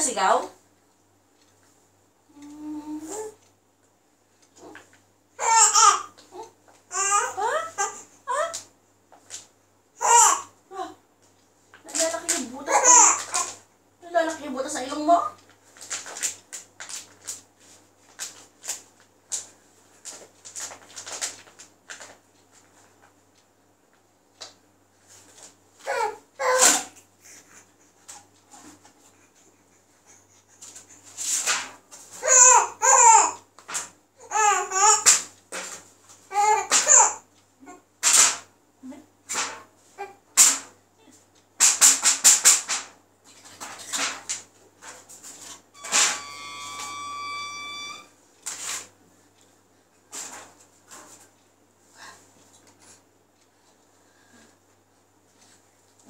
十九。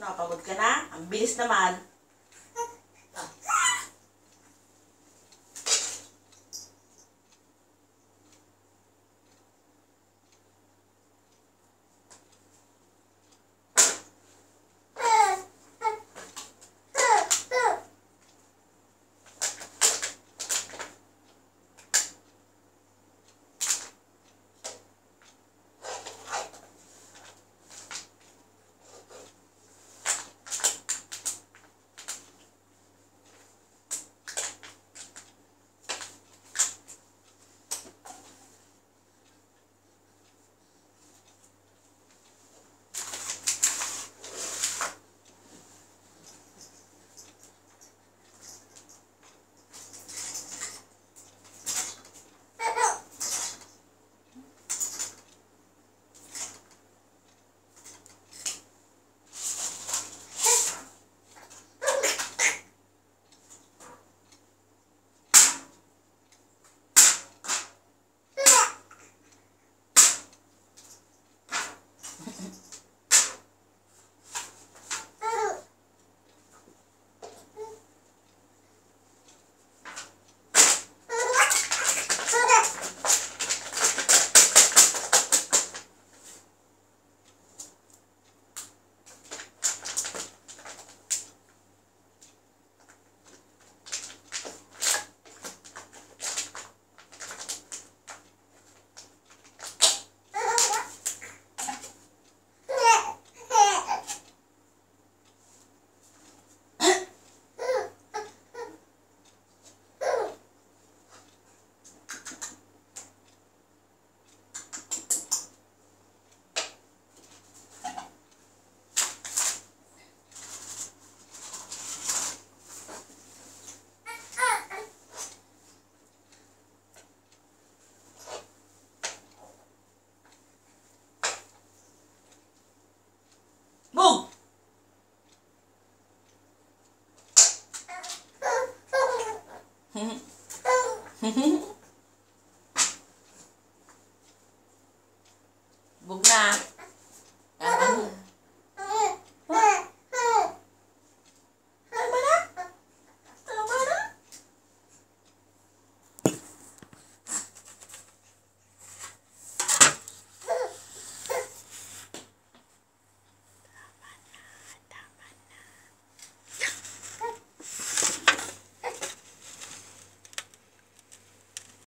Nakapagod ka na? Ang bilis naman. bụng na.